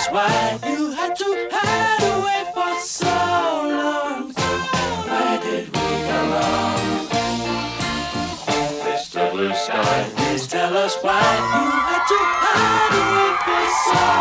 was why you had to hide away for so long. Where did we go wrong? Mr. Blue Sky, please tell us why you had to hide away for so long.